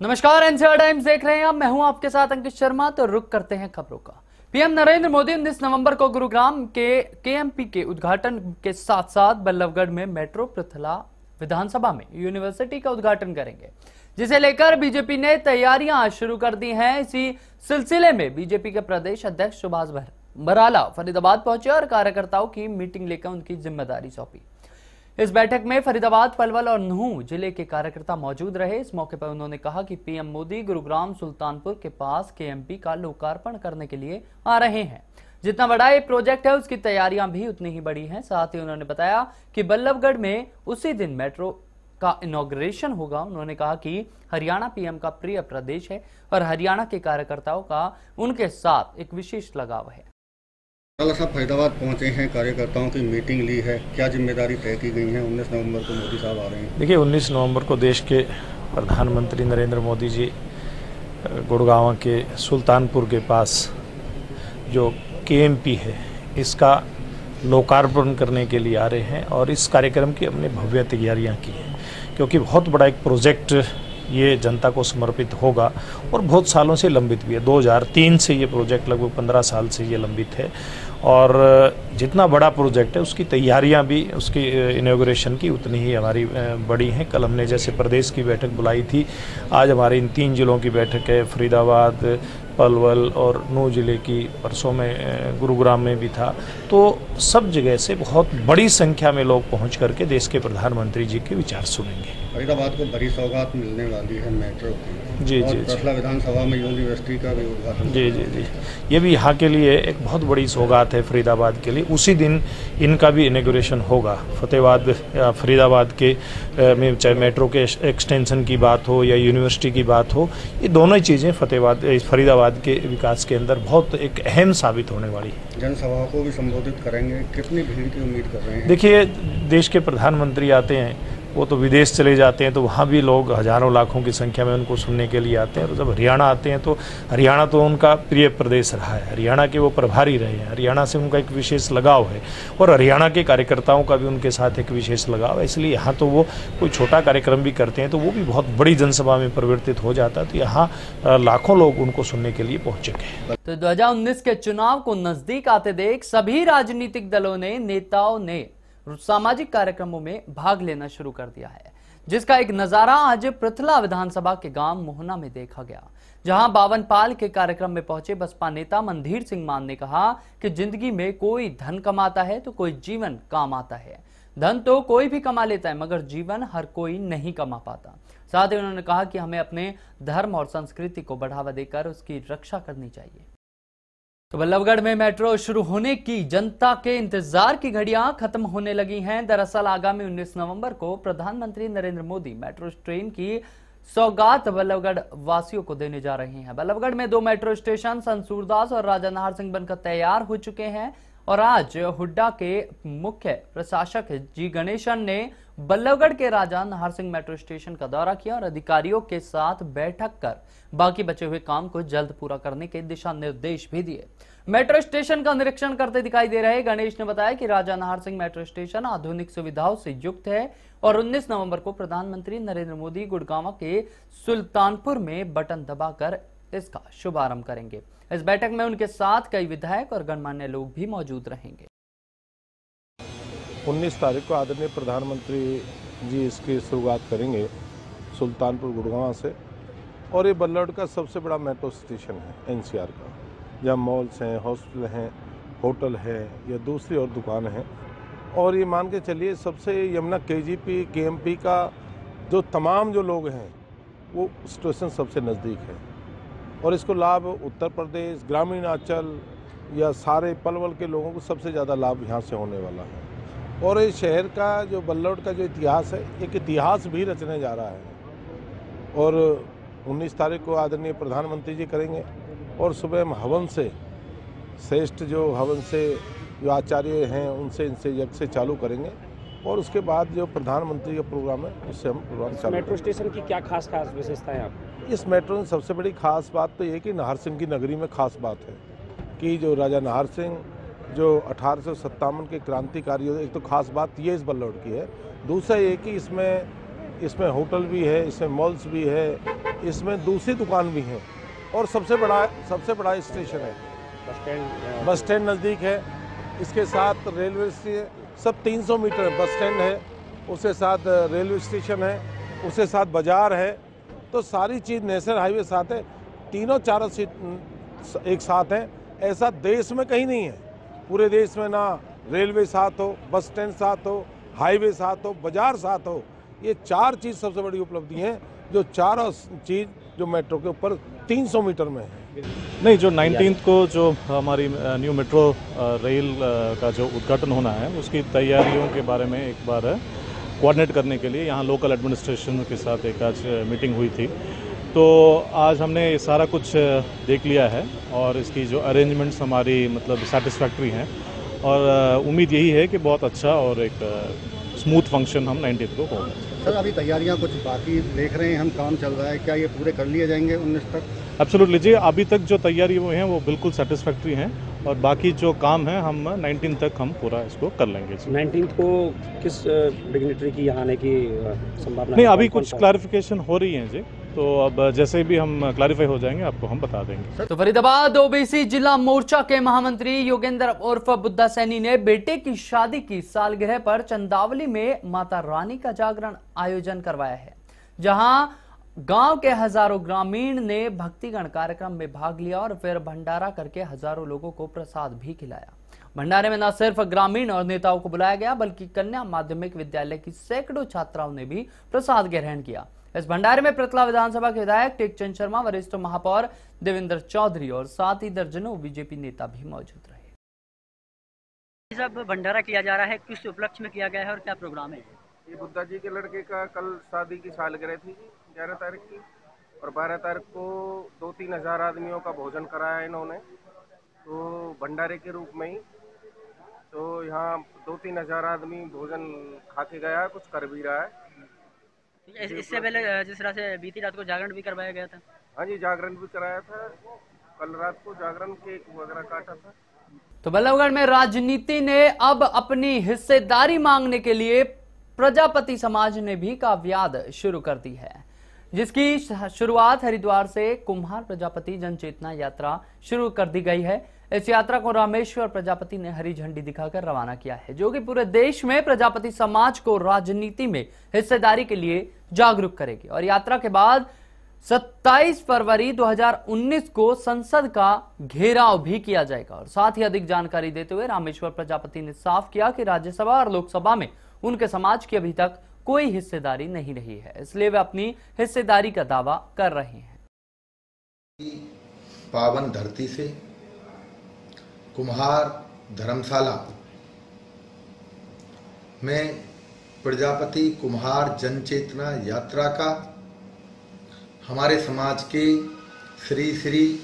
नमस्कार NCR times देख रहे हैं आप। मैं हूँ आपके साथ अंकित शर्मा तो रुक करते हैं खबरों का। पीएम नरेंद्र मोदी 19 नवंबर को गुरुग्राम के केएमपी के उद्घाटन के साथ साथ बल्लभगढ़ में मेट्रो पृथला विधानसभा में यूनिवर्सिटी का उद्घाटन करेंगे, जिसे लेकर बीजेपी ने तैयारियाँ शुरू कर दी हैं। इसी सिलसिले में बीजेपी के प्रदेश अध्यक्ष सुभाष बराला फरीदाबाद पहुँचे और कार्यकर्ताओं की मीटिंग लेकर उनकी ज़िम्मेदारी सौंपी। इस बैठक में फरीदाबाद, पलवल और नूह ज़िले के कार्यकर्ता मौजूद रहे। इस मौके पर उन्होंने कहा कि पीएम मोदी गुरुग्राम सुल्तानपुर के पास केएमपी का लोकार्पण करने के लिए आ रहे हैं। जितना बड़ा ये प्रोजेक्ट है, उसकी तैयारियाँ भी उतनी ही बड़ी हैं। साथ ही उन्होंने बताया कि बल्लभगढ़ में उसी दिन मेट्रो का इनोग्रेशन होगा। उन्होंने कहा कि हरियाणा पीएम का प्रिय प्रदेश है और हरियाणा के कार्यकर्ताओं का उनके साथ एक विशेष लगाव है। कल साहब फरीदाबाद पहुँचे हैं कार्यकर्ताओं की मीटिंग ली है। क्या ज़िम्मेदारी तय की गई है? 19 नवंबर को मोदी साहब आ रहे हैं। देखिए 19 नवंबर को देश के प्रधानमंत्री नरेंद्र मोदी जी गुड़गांव के सुल्तानपुर के पास जो के है, इसका लोकार्पण करने के लिए आ रहे हैं और इस कार्यक्रम की हमने भव्य तैयारियाँ की हैं। क्योंकि बहुत बड़ा एक प्रोजेक्ट ये जनता को समर्पित होगा और बहुत सालों से लंबित भी है। 2003 से ये प्रोजेक्ट, लगभग 15 साल से ये लंबित है। और जितना बड़ा प्रोजेक्ट है, उसकी तैयारियाँ भी, उसकी इनोग्रेशन की उतनी ही हमारी बड़ी हैं। कल हमने जैसे प्रदेश की बैठक बुलाई थी, आज हमारे इन तीन जिलों की बैठक है, फरीदाबाद, पलवल और नौ ज़िले की परसों में गुरुग्राम में भी था। तो सब जगह से बहुत बड़ी संख्या में लोग पहुँच करके देश के प्रधानमंत्री जी के विचार सुनेंगे। फरीदाबाद को बड़ी सौगात मिलने वाली है मेट्रो की। जी जी जी। विधानसभा में यूनिवर्सिटी का भी उद्घाटन। जी जी जी। ये भी यहाँ के लिए एक बहुत बड़ी सौगात है फरीदाबाद के लिए। उसी दिन इनका भी इनाग्रेशन होगा। फतेहबाद फरीदाबाद के में चाहे मेट्रो के एक्सटेंशन की बात हो या यूनिवर्सिटी की बात हो ये दोनों ही चीज़ें फतेहबाद फरीदाबाद के विकास के अंदर बहुत एक अहम साबित होने वाली है। जनसभाओं को भी संबोधित करेंगे। कितनी भीड़ की उम्मीद कर रहे हैं? देखिए देश के प्रधानमंत्री आते हैं। वो तो विदेश चले जाते हैं तो वहाँ भी लोग हज़ारों लाखों की संख्या में उनको सुनने के लिए आते हैं। और जब हरियाणा आते हैं तो हरियाणा तो उनका प्रिय प्रदेश रहा है। हरियाणा के वो प्रभारी रहे हैं। हरियाणा से उनका एक विशेष लगाव है और हरियाणा के कार्यकर्ताओं का भी उनके साथ एक विशेष लगाव है। इसलिए यहाँ तो वो कोई छोटा कार्यक्रम भी करते हैं तो वो भी बहुत बड़ी जनसभा में परिवर्तित हो जाता है। तो यहाँ लाखों लोग उनको सुनने के लिए पहुँचेंगे तो दो हज़ार उन्नीस के चुनाव को नज़दीक आते देख सभी राजनीतिक दलों ने, नेताओं ने सामाजिक कार्यक्रमों में भाग लेना शुरू कर दिया है, जिसका एक नज़ारा आज पृथला विधानसभा के गाँव मोहना में देखा गया, जहाँ बावन पाल के कार्यक्रम में पहुँचे बसपा नेता मंधीर सिंह मान ने कहा कि ज़िंदगी में कोई धन कमाता है तो कोई जीवन काम आता है। धन तो कोई भी कमा लेता है, मगर जीवन हर कोई नहीं कमा पाता। साथ ही उन्होंने कहा कि हमें अपने धर्म और संस्कृति को बढ़ावा देकर उसकी रक्षा करनी चाहिए। तो बल्लभगढ़ में मेट्रो शुरू होने की, जनता के इंतज़ार की घड़ियाँ खत्म होने लगी हैं। दरअसल आगामी 19 नवंबर को प्रधानमंत्री नरेंद्र मोदी मेट्रो ट्रेन की सौगात बल्लभगढ़ वासियों को देने जा रहे हैं। बल्लभगढ़ में दो मेट्रो स्टेशन संसूरदास और राजा नाहर सिंह बनकर तैयार हो चुके हैं। और आज हुड्डा के मुख्य प्रशासक जी गणेशन ने बल्लभगढ़ के राजा नाहर सिंह मेट्रो स्टेशन का दौरा किया और अधिकारियों के साथ बैठक कर बाकी बचे हुए काम को जल्द पूरा करने के दिशा निर्देश भी दिए। मेट्रो स्टेशन का निरीक्षण करते दिखाई दे रहे गणेश ने बताया कि राजा नाहर सिंह मेट्रो स्टेशन आधुनिक सुविधाओं से युक्त है और 19 नवंबर को प्रधानमंत्री नरेंद्र मोदी गुड़गांव के सुल्तानपुर में बटन दबाकर इसका शुभारंभ करेंगे। इस बैठक में उनके साथ कई विधायक और गणमान्य लोग भी मौजूद रहेंगे। 19 तारीख को आदरणीय प्रधानमंत्री जी इसकी शुरुआत करेंगे सुल्तानपुर गुड़गांव से। और ये बल्लड़ का सबसे बड़ा मेट्रो स्टेशन है, एनसीआर का। जहाँ मॉल्स हैं हॉस्पिटल हैं, होटल है, या दूसरी और दुकान है। और ये मान के चलिए, सबसे यमुना के जी पी के एम पी का जो तमाम जो लोग हैं, वो स्टेशन सबसे नज़दीक है। और इसको लाभ उत्तर प्रदेश, ग्रामीण अंचल या सारे पलवल के लोगों को सबसे ज़्यादा लाभ यहाँ से होने वाला है। और इस शहर का जो बल्लौड का जो इतिहास है एक इतिहास भी रचने जा रहा है। और 19 तारीख को आदरणीय प्रधानमंत्री जी करेंगे और सुबह हम हवन से श्रेष्ठ जो हवन से जो आचार्य हैं उनसे इनसे यज्ञ से चालू करेंगे और उसके बाद जो प्रधानमंत्री का प्रोग्राम है उससे हम प्रोग्राम चालू मेट्रो स्टेशन की क्या खास खास विशेषता है आप? इस मेट्रो में सबसे बड़ी खास बात तो ये कि नाहर सिंह की नगरी में खास बात है कि जो राजा नाहर सिंह जो अठारह के क्रांतिकारी एक तो खास बात ये इस बल्लौड की है। दूसरा ये कि इसमें इसमें होटल भी है इसमें मॉल्स भी है इसमें दूसरी दुकान भी है और सबसे बड़ा सबसे बड़ा स्टेशन है। बस स्टैंड बस स्टैंड नज़दीक है। इसके साथ रेलवे स्टेशन सब 300 मीटर बस स्टैंड है। उसके साथ रेलवे स्टेशन है। उसके साथ बाज़ार है। तो सारी चीज़ नेशनल हाईवे साथ है। तीनों चारों सीट एक साथ हैं। ऐसा देश में कहीं नहीं है। पूरे देश में ना रेलवे साथ हो, बस स्टैंड साथ हो, हाईवे साथ हो, बाज़ार साथ हो, ये चार चीज़ सबसे बड़ी उपलब्धि हैं, जो चारों चीज़ जो मेट्रो के ऊपर 300 मीटर में है। नहीं, जो 19th को जो हमारी न्यू मेट्रो रेल का जो उद्घाटन होना है, उसकी तैयारियों के बारे में एक बार कोऑर्डिनेट करने के लिए यहाँ लोकल एडमिनिस्ट्रेशन के साथ एक आज मीटिंग हुई थी। तो आज हमने ये सारा कुछ देख लिया है और इसकी जो अरेंजमेंट्स हमारी मतलब सेटिस्फैक्ट्री हैं। और उम्मीद यही है कि बहुत अच्छा और एक स्मूथ फ़ंक्शन हम 19th को होगा। सर अभी तैयारियाँ कुछ बाकी देख रहे हैं हम काम चल रहा है क्या ये पूरे कर लिए जाएँगे उन्नीस तक? एब्सोल्युटली जी अभी तक जो तैयारी हुई हैं वो बिल्कुल सेटिस्फैक्ट्री हैं और बाकी जो काम है हम 19 तक हम पूरा इसको कर लेंगे जी। नाइनटीन को किस डिग्नेटरी की यहाँ आने की संभावना नहीं अभी कुछ क्लैरिफिकेशन हो रही हैं जी। तो अब जैसे भी हम क्लैरिफाई हो जाएँगे, आपको हम बता देंगे। तो फरीदाबाद, ओबीसी जिला मोर्चा के महामंत्री योगेंद्र उर्फ़ बुद्धा सैनी ने बेटे की शादी की सालगिरह पर चंदावली में माता रानी का जागरण आयोजन करवाया है, जहाँ गाँव के हज़ारों ग्रामीण ने भक्तिगण कार्यक्रम में भाग लिया और फिर भंडारा करके हज़ारों लोगों को प्रसाद भी खिलाया। भंडारे में न सिर्फ़ ग्रामीण और नेताओं को बुलाया गया, बल्कि कन्या माध्यमिक विद्यालय की सैकड़ों छात्राओं ने भी प्रसाद ग्रहण किया। इस भंडारे में प्रतला विधानसभा के विधायक टेकचंद शर्मा वरिष्ठ महापौर देवेंद्र चौधरी और साथ ही दर्जनों बीजेपी नेता भी मौजूद रहे। सब भंडारा किया जा रहा है किस उपलक्ष्य में किया गया है और क्या प्रोग्राम है? ये बुद्धा जी के लड़के का कल शादी की सालगिरह थी ग्यारह तारीख की। और बारह तारीख को दो तीन हज़ार आदमियों का भोजन कराया इन्होंने। तो भंडारे के रूप में ही तो यहाँ दो तीन हज़ार आदमी भोजन खा के गया कुछ कर भी रहा है। इससे पहले जिस तरह से बीती रात को जागरण भी करवाया गया था। हाँ जी जागरण भी कराया था। कल रात को जागरण केक वगैरह काटा था। तो बल्लभगढ़ में राजनीति ने अब अपनी हिस्सेदारी मांगने के लिए प्रजापति समाज ने भी काव्याद शुरू कर दी है। जिसकी शुरुआत हरिद्वार से कुम्हार प्रजापति जन चेतना यात्रा शुरू कर दी गई है। इस यात्रा को रामेश्वर प्रजापति ने हरी झंडी दिखाकर रवाना किया है, जो कि पूरे देश में प्रजापति समाज को राजनीति में हिस्सेदारी के लिए जागरूक करेगी। और यात्रा के बाद 27 फरवरी 2019 को संसद का घेराव भी किया जाएगा। और साथ ही अधिक जानकारी देते हुए रामेश्वर प्रजापति ने साफ़ किया कि राज्यसभा और लोकसभा में उनके समाज की अभी तक कोई हिस्सेदारी नहीं रही है, इसलिए वे अपनी हिस्सेदारी का दावा कर रहे हैं। पावन धरती से कुम्हार धर्मशाला। में प्रजापति कुम्हार जन चेतना यात्रा का हमारे समाज के श्री श्री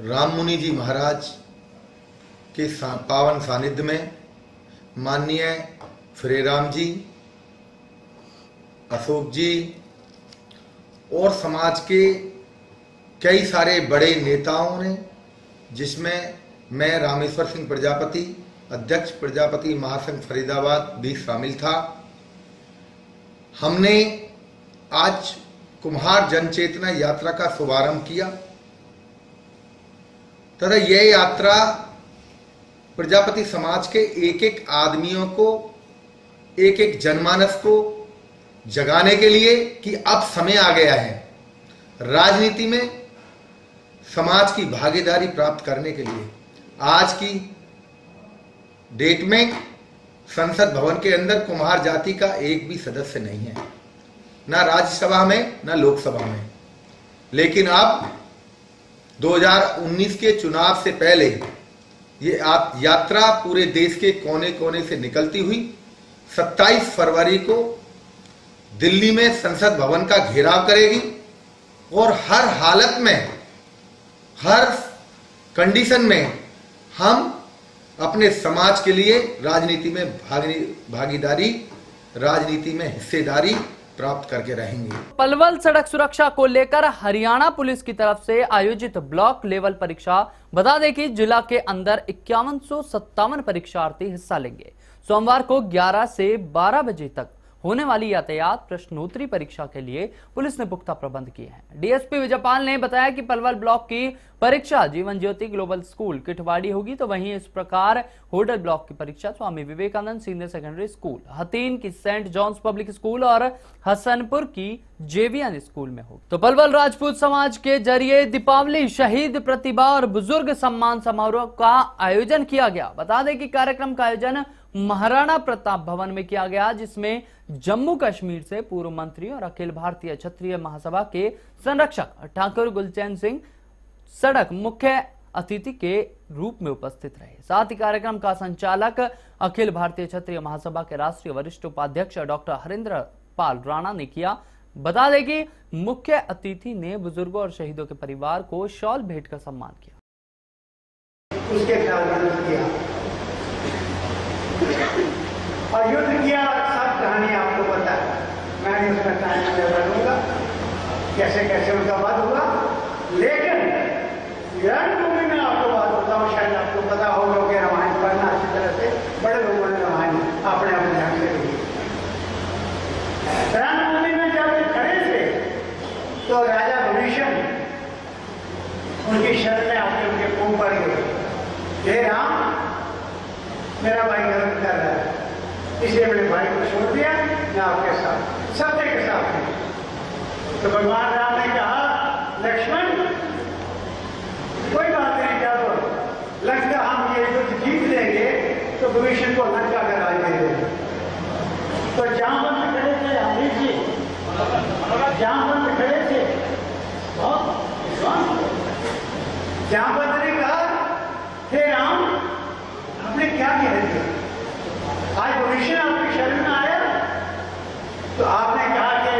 राम मुनि जी महाराज के पावन सानिध्य में माननीय श्री फ्रेराम जी, अशोक जी और समाज के कई सारे बड़े नेताओं ने जिसमें मैं रामेश्वर सिंह प्रजापति, अध्यक्ष प्रजापति महासंघ फरीदाबाद भी शामिल था। हमने आज कुम्हार जन चेतना यात्रा का शुभारंभ किया। तथा यह यात्रा प्रजापति समाज के एक एक आदमियों को एक एक जनमानस को जगाने के लिए कि अब समय आ गया है राजनीति में समाज की भागीदारी प्राप्त करने के लिए। आज की डेट में संसद भवन के अंदर कुम्हार जाति का एक भी सदस्य नहीं है। ना राज्यसभा में, ना लोकसभा में। लेकिन अब 2019 के चुनाव से पहले ये आप यात्रा पूरे देश के कोने कोने से निकलती हुई 27 फरवरी को दिल्ली में संसद भवन का घेराव करेगी और हर हालत में, हर कंडीशन में हम अपने समाज के लिए राजनीति में भागी भागीदारी, राजनीति में हिस्सेदारी प्राप्त करके रहेंगे। पलवल सड़क सुरक्षा को लेकर हरियाणा पुलिस की तरफ़ से आयोजित ब्लॉक लेवल परीक्षा। बता दें कि जिला के अंदर इक्यावन परीक्षार्थी हिस्सा लेंगे। सोमवार को 11 से 12 बजे तक होने वाली यातायात प्रश्नोत्तरी परीक्षा के लिए पुलिस ने पुख्ता प्रबंध किए हैं। डीएसपी विजयपाल ने बताया कि पलवल ब्लॉक की परीक्षा जीवन ज्योति ग्लोबल स्कूल किठवाड़ी होगी तो वहीं इस प्रकार होडल ब्लॉक की परीक्षा Swami Vivekanand senior secondary school Hatin की सेंट जॉन्स पब्लिक स्कूल और हसनपुर की जेवियन स्कूल में होगी। तो पलवल राजपूत समाज के ज़रिए दीपावली, शहीद प्रतिभा और बुज़ुर्ग सम्मान समारोह का आयोजन किया गया। बता दें कि कार्यक्रम का आयोजन महाराणा प्रताप भवन में किया गया, जिसमें जम्मू कश्मीर से पूर्व मंत्री और अखिल भारतीय क्षत्रिय महासभा के संरक्षक ठाकुर गुलचैन सिंह सड़क मुख्य अतिथि के रूप में उपस्थित रहे। साथ ही कार्यक्रम का संचालक अखिल भारतीय क्षत्रिय महासभा के राष्ट्रीय वरिष्ठ उपाध्यक्ष डॉक्टर हरिंद्र पाल राणा ने किया। बता दें कि मुख्य अतिथि ने बुज़ुर्गों और शहीदों के परिवार को शॉल भेंट कर सम्मान किया। उसके खिलाफ युद्ध किया युद्ध किया, सब कहानी आपको पता है। मैं भी उसमें टाइम में बढ़ूँगा कैसे कैसे उनका वध हुआ? लेकिन रणभूमि में आपको बात बताऊँ, शायद आपको पता होगा कि रामायण पढ़ना अच्छी तरह से, बड़े लोगों ने रामायण अपने अपने ढंग से लिखी रणभूमि में जब खड़े थे तो राजा भविष्य उनकी शरण में आके उनके मुँह पड़ गए हे राम, मेरा भाई गलत कर रहा है। इसलिए मेरे भाई को छोड़ दिया मैं आपके साथ? सत्य के साथ हूँ। तो भगवान राम ने कहा, लक्ष्मण, कोई बात नहीं जब लगता हम ये युद्ध जीत लेंगे तो भविष्य को लंका का राज दे देंगे। तो जहाँ बंद खड़े थे अमरीश जी, जहाँ बंद खड़े थे बंद ने कहा, हे राम, आपने क्या कह दिया? आज आपकी शरण में आया। तो आपने कहा कि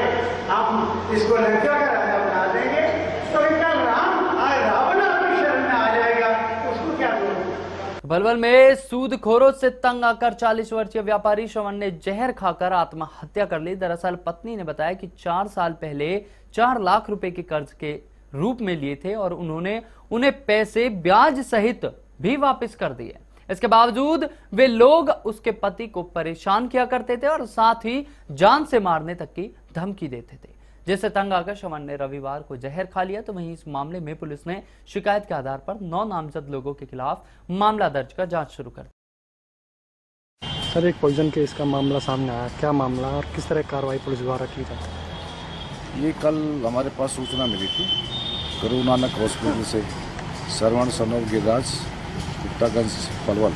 हम इसको का राजा बना देंगे। तो राम आज रावण आपकी शरण में आ जाएगा। उसको क्या करूँ बलबल में सूदखोरों से तंग आकर 40 वर्षीय व्यापारी श्रवण ने जहर खाकर आत्महत्या कर ली। दरअसल पत्नी ने बताया कि चार साल पहले चार लाख रुपए के कर्ज के रूप में लिए थे और उन्होंने उन्हें पैसे ब्याज सहित भी वापस कर दिए। इसके बावजूद वे लोग उसके पति को परेशान किया करते थे और साथ ही जान से मारने तक की धमकी देते थे। जिससे तंग आकर शवन ने रविवार को जहर खा लिया तो वहीं इस मामले में पुलिस ने शिकायत के आधार पर नौ नामजद लोगों के खिलाफ मामला दर्ज कर जाँच शुरू कर सर एक पॉइजन केस का मामला सामने आया। क्या मामला और किस तरह कार्रवाई पुलिस द्वारा की जाती है? ये कल हमारे पास सूचना मिली थी। गुरु नानक हॉस्पिटल से सरवण सनोर गिरिराज गुप्तागंज पलवल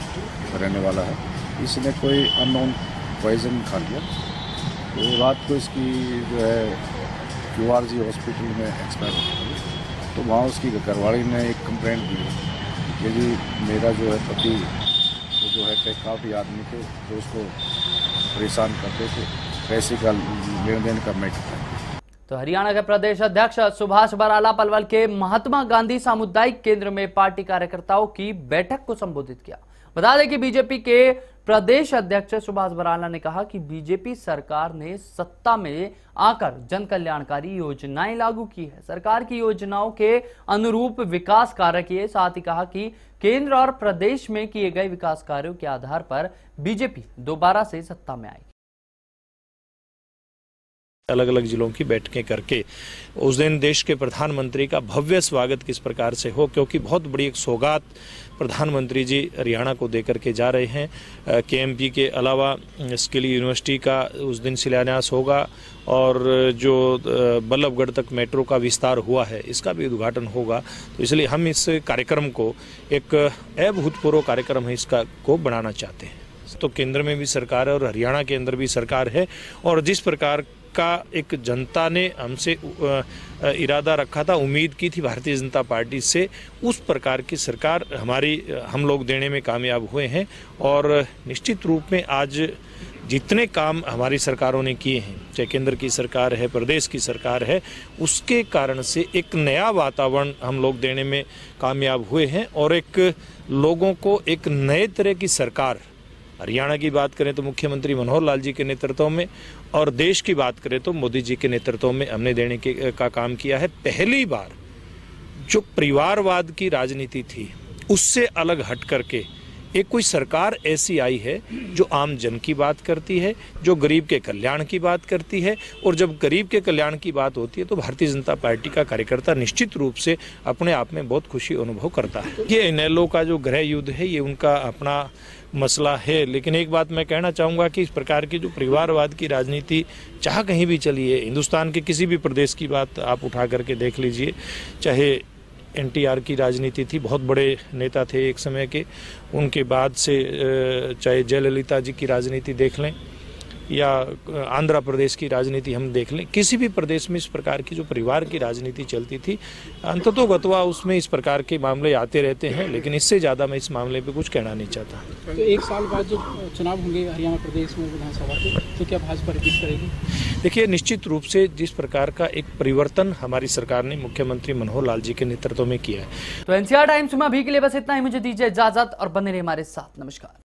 रहने वाला है। इसने कोई अननोन पॉइजन खा लिया। तो रात को इसकी जो है क्यू आर जी हॉस्पिटल में एक्सपायर हो गई। तो वहाँ उसकी घरवाड़ी ने एक कंप्लेंट दी कि जी, मेरा जो है पति, वो जो है कि काफ़ी आदमी थे जो उसको परेशान करते थे। पैसे का लेन देन का मैटर तो हरियाणा के प्रदेश अध्यक्ष सुभाष बराला पलवल के महात्मा गांधी सामुदायिक केंद्र में पार्टी कार्यकर्ताओं की बैठक को संबोधित किया। बता दें कि बीजेपी के प्रदेश अध्यक्ष सुभाष बराला ने कहा कि बीजेपी सरकार ने सत्ता में आकर जन कल्याणकारी योजनाएँ लागू की है। सरकार की योजनाओं के अनुरूप विकास कार्य किए, साथ ही कहा कि केंद्र और प्रदेश में किए गए विकास कार्यों के आधार पर बीजेपी दोबारा से सत्ता में आई। अलग अलग जिलों की बैठकें करके, उस दिन देश के प्रधानमंत्री का भव्य स्वागत किस प्रकार से हो, क्योंकि बहुत बड़ी एक सौगात प्रधानमंत्री जी हरियाणा को देकर के जा रहे हैं। के के अलावा स्किल यूनिवर्सिटी का उस दिन शिलान्यास होगा और जो बल्लभगढ़ तक मेट्रो का विस्तार हुआ है, इसका भी उद्घाटन होगा। तो इसलिए हम इस कार्यक्रम को एक अभूतपूर्व कार्यक्रम है, इसका को बनाना चाहते हैं। तो केंद्र में भी सरकार है और हरियाणा के अंदर भी सरकार है और जिस प्रकार का एक जनता ने हमसे इरादा रखा था, उम्मीद की थी भारतीय जनता पार्टी से, उस प्रकार की सरकार हमारी हम लोग देने में कामयाब हुए हैं और निश्चित रूप में आज जितने काम हमारी सरकारों ने किए हैं, चाहे केंद्र की सरकार है, प्रदेश की सरकार है, उसके कारण से एक नया वातावरण हम लोग देने में कामयाब हुए हैं और एक लोगों को एक नए तरह की सरकार, हरियाणा की बात करें तो मुख्यमंत्री मनोहर लाल जी के नेतृत्व में और देश की बात करें तो मोदी जी के नेतृत्व में हमने देने के, का काम किया है। पहली बार जो परिवारवाद की राजनीति थी, उससे अलग हट करके एक कोई सरकार ऐसी आई है जो आम जन की बात करती है, जो गरीब के कल्याण की बात करती है, और जब गरीब के कल्याण की बात होती है तो भारतीय जनता पार्टी का कार्यकर्ता निश्चित रूप से अपने आप में बहुत खुशी अनुभव करता है। ये इनेलो का जो गृह युद्ध है, ये उनका अपना मसला है, लेकिन एक बात मैं कहना चाहूँगा कि इस प्रकार की जो परिवारवाद की राजनीति चाह कहीं भी चली है, हिंदुस्तान के किसी भी प्रदेश की बात आप उठा करके देख लीजिए, चाहे एनटीआर की राजनीति थी, बहुत बड़े नेता थे एक समय के, उनके बाद से चाहे जयललिता जी की राजनीति देख लें। या आंध्र प्रदेश की राजनीति हम देख लें। किसी भी प्रदेश में इस प्रकार की जो परिवार की राजनीति चलती थी अंततो गतवा उसमें इस प्रकार के मामले आते रहते हैं लेकिन इससे ज़्यादा मैं इस मामले पे कुछ कहना नहीं चाहता। तो एक साल बाद जो चुनाव होंगे हरियाणा प्रदेश में विधानसभा के तो क्या भाजपा रिपीट करेगी? देखिए निश्चित रूप से जिस प्रकार का एक परिवर्तन हमारी सरकार ने मुख्यमंत्री मनोहर लाल जी के नेतृत्व में किया है। तो एनसीआर टाइम्स में अभी के लिए बस इतना ही। मुझे दीजिए इजाज़त और बने रहिए हमारे साथ। नमस्कार।